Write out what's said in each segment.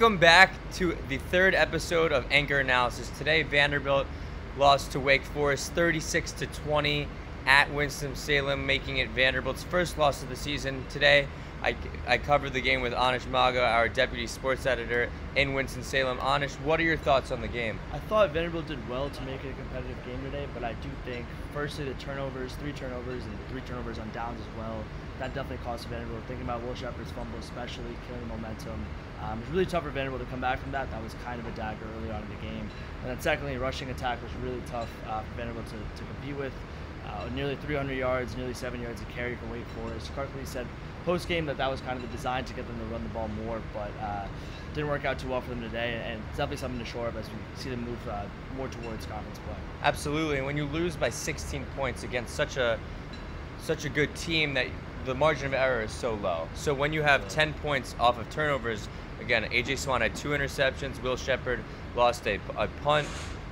Welcome back to the third episode of Anchor Analysis. Today, Vanderbilt lost to Wake Forest 36 to 20 at Winston-Salem, making it Vanderbilt's first loss of the season. Today, I, I covered the game with Anish Maga, our deputy sports editor in Winston-Salem. Anish, what are your thoughts on the game? I thought Vanderbilt did well to make it a competitive game today, but I do think, firstly, the turnovers, three turnovers, and three turnovers on downs as well, that definitely cost Vanderbilt. Thinking about Will Sheppard's fumble, especially killing momentum. Um, it was really tough for Vanderbilt to come back from that. That was kind of a dagger early on in the game. And then secondly, rushing attack was really tough uh, for Vanderbilt to, to compete with. Uh, nearly 300 yards, nearly seven yards of carry for Wake Forest. Clark Lea said post game that that was kind of the design to get them to run the ball more, but uh, didn't work out too well for them today. And it's definitely something to shore up as we see them move uh, more towards conference play. Absolutely, and when you lose by 16 points against such a such a good team that the margin of error is so low. So when you have 10 points off of turnovers, again, AJ Swann had two interceptions. Will Sheppard lost a, a punt,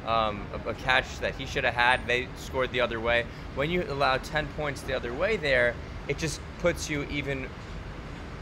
um, a, a, catch that he should have had. They scored the other way. When you allow 10 points the other way there, it just puts you even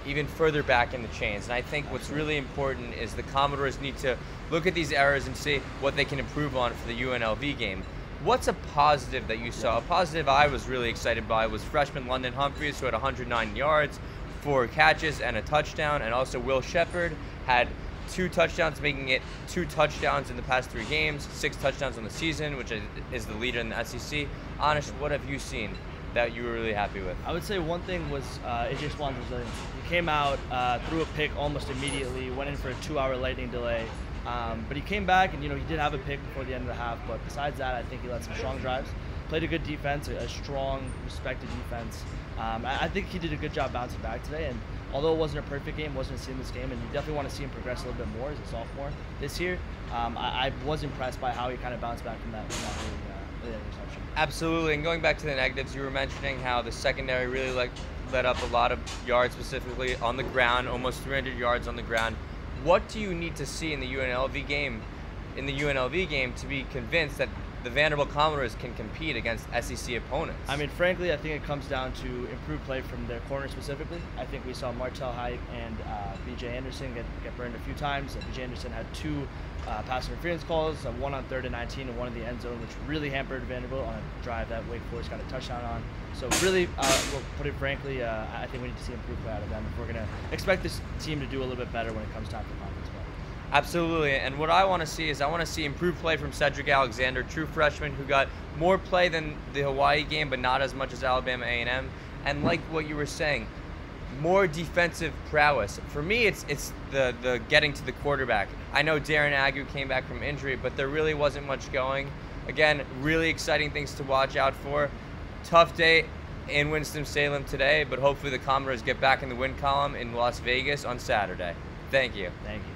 even further back in the chains. And I think what's really important is the Commodores need to look at these errors and see what they can improve on for the UNLV game. What's a positive that you saw? A positive I was really excited by was freshman London Humphreys, who had 109 yards, four catches, and a touchdown. And also Will Sheppard had two touchdowns, making it two touchdowns in the past three games, six touchdowns on the season, which is the leader in the SEC. Anish, what have you seen that you were really happy with? I would say one thing was uh, AJ Swann's resilience. He came out, uh, threw a pick almost immediately, went in for a two-hour lightning delay. Um, but he came back, and you know he did have a pick before the end of the half. But besides that, I think he led some strong drives, played a good defense, a, strong, respected defense. Um, I, I, think he did a good job bouncing back today. And although it wasn't a perfect game, wasn't a seamless game, and you definitely want to see him progress a little bit more as a sophomore this year. Um, I, I, was impressed by how he kind of bounced back from that, from that uh, interception. Absolutely. And going back to the negatives, you were mentioning how the secondary really like let up a lot of yards, specifically on the ground, almost 300 yards on the ground what do you need to see in the UNLV game, in the UNLV game, to be convinced that the Vanderbilt Commodores can compete against SEC opponents? I mean, frankly, I think it comes down to improved play from their corner specifically. I think we saw Martel Hight and uh, B.J. Anderson get, get burned a few times. B.J. Anderson had two uh, pass interference calls, uh, one on third and 19 and one in the end zone, which really hampered Vanderbilt on a drive that Wake Forest got a touchdown on. So really, uh, we'll put it frankly, uh, I think we need to see improved play out of them if we're going to expect this team to do a little bit better when it comes time for conference play. Absolutely, and what I want to see is I want to see improved play from Cedric Alexander, true freshman who got more play than the Hawaii game, but not as much as Alabama A&M. And like what you were saying, more defensive prowess. For me, it's it's the the getting to the quarterback. I know Darren Agu came back from injury, but there really wasn't much going. Again, really exciting things to watch out for. Tough day in Winston-Salem today, but hopefully the Commodores get back in the win column in Las Vegas on Saturday. Thank you. Thank you.